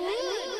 呜